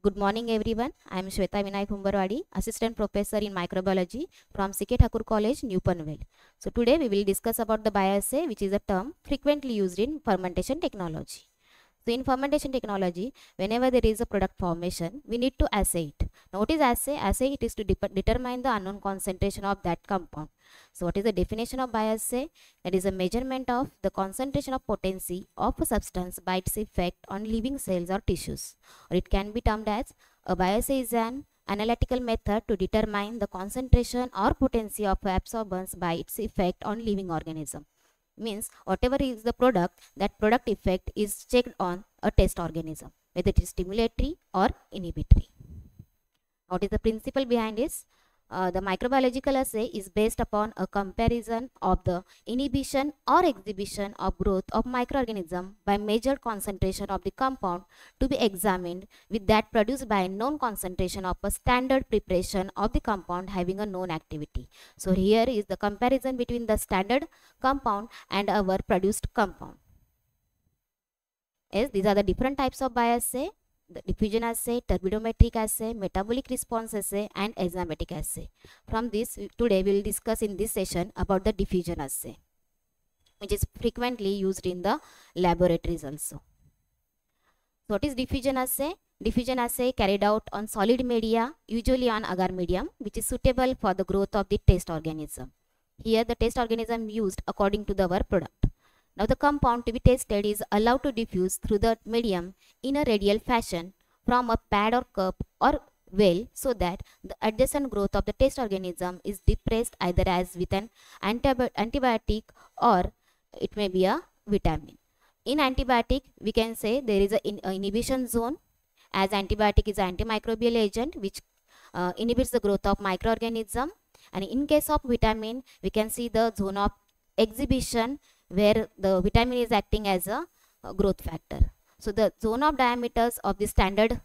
Good morning everyone. I am Shweta Vinay Humbarwadi, Assistant Professor in Microbiology from C.K. Thakur College, New Panvel. So today we will discuss about the bioassay which is a term frequently used in fermentation technology. So in fermentation technology, whenever there is a product formation, we need to assay it. Now what is assay? Assay it is to dep- determine the unknown concentration of that compound. So what is the definition of bioassay? That is a measurement of the concentration of potency of a substance by its effect on living cells or tissues. Or it can be termed as a bioassay is an analytical method to determine the concentration or potency of absorbance by its effect on living organism means whatever is the product that product effect is checked on a test organism whether it is stimulatory or inhibitory. What is the principle behind this uh, the microbiological assay is based upon a comparison of the inhibition or exhibition of growth of microorganism by measured concentration of the compound to be examined with that produced by a known concentration of a standard preparation of the compound having a known activity. So here is the comparison between the standard compound and our produced compound. Yes, these are the different types of bioassay the diffusion assay, turbidometric assay, metabolic response assay, and enzymatic assay. From this, today we will discuss in this session about the diffusion assay, which is frequently used in the laboratories also. So what is diffusion assay? Diffusion assay carried out on solid media, usually on agar medium, which is suitable for the growth of the test organism. Here, the test organism used according to the our product. Now the compound to be tested is allowed to diffuse through the medium in a radial fashion from a pad or cup or well so that the adjacent growth of the test organism is depressed either as with an antibi antibiotic or it may be a vitamin. In antibiotic, we can say there is an in, inhibition zone as antibiotic is an antimicrobial agent which uh, inhibits the growth of microorganism and in case of vitamin, we can see the zone of exhibition where the vitamin is acting as a, a growth factor. So the zone of diameters of the standard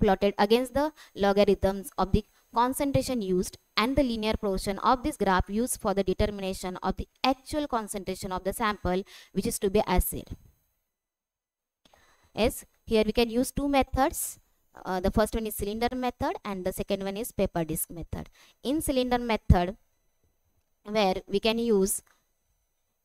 plotted against the logarithms of the concentration used and the linear portion of this graph used for the determination of the actual concentration of the sample which is to be assayed. Yes, here we can use two methods. Uh, the first one is cylinder method and the second one is paper disc method. In cylinder method, where we can use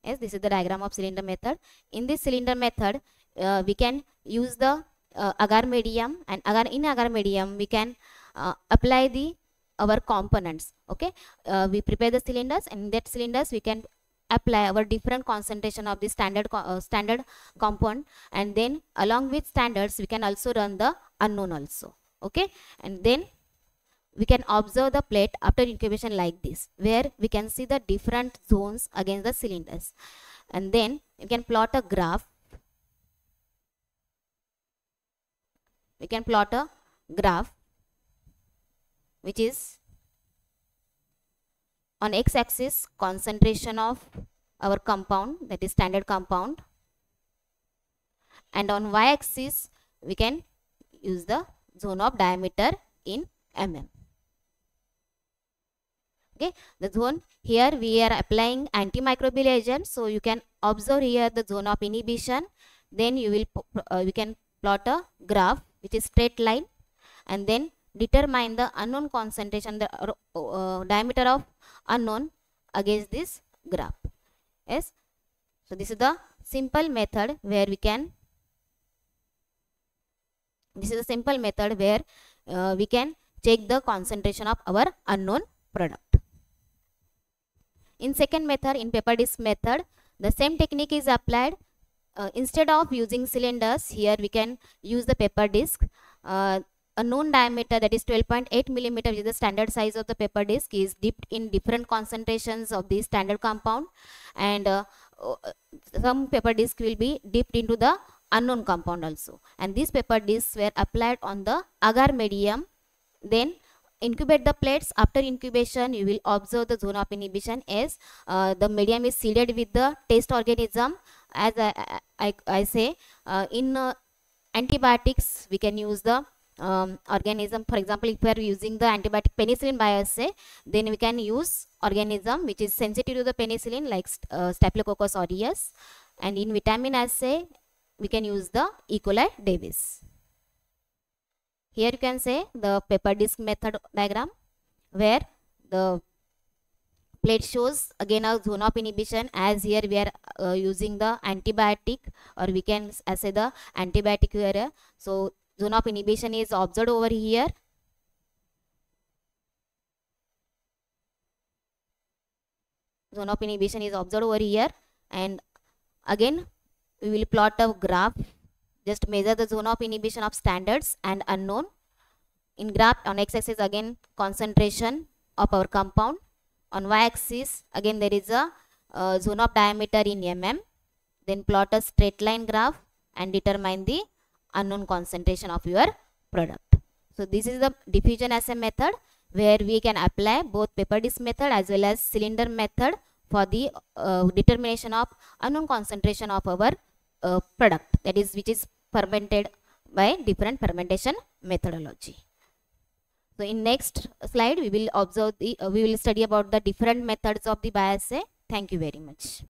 yes this is the diagram of cylinder method. In this cylinder method uh, we can use the uh, agar medium and agar in agar medium we can uh, apply the our components okay? We prepare the cylinders and in that cylinders we can apply our different concentration of the standard standard compound and then along with standards we can also run the unknown also okay? And then we can observe the plate after incubation like this where we can see the different zones against the cylinders. And then we can plot a graph. We can plot a graph which is on x-axis concentration of our compound that is standard compound. And on y-axis we can use the zone of diameter in mm okay? The zone here we are applying antimicrobial agent. So you can observe here the zone of inhibition. Then you will uh, can plot a graph which is straight line. And then determine the unknown concentration the uh, uh, diameter of unknown against this graph. Yes? So this is the simple method where we can this is a simple method where uh, we can check the concentration of our unknown product in second method, in paper disc method, the same technique is applied. Uh, instead of using cylinders, here we can use the paper disc. Uh, a known diameter that is 12.8 millimeter, is the standard size of the paper disc, is dipped in different concentrations of the standard compound, and uh, some paper disc will be dipped into the unknown compound also. And these paper discs were applied on the agar medium. Then incubate the plates. After incubation you will observe the zone of inhibition as uh, the medium is seeded with the test organism. As i, I, I say uh, in uh, antibiotics we can use the um, organism. For example if we are using the antibiotic penicillin bioassay then we can use organism which is sensitive to the penicillin like uh, staphylococcus aureus. And in vitamin assay we can use the E. coli Davis Here you can say the paper disc method diagram where the plate shows again a zone of inhibition as here we are uh, using the antibiotic or we can say the antibiotic here. So zone of inhibition is observed over here. Zone of inhibition is observed over here and again we will plot a graph just measure the zone of inhibition of standards and unknown. In graph on x-axis again concentration of our compound. On y-axis again there is a uh, zone of diameter in mm then plot a straight line graph and determine the unknown concentration of your product. So this is the diffusion assay method where we can apply both paper disc method as well as cylinder method for the uh, determination of unknown concentration of our product that is which is fermented by different fermentation methodology. So in next slide we will observe the uh, we will study about the different methods of the bioassay thank you very much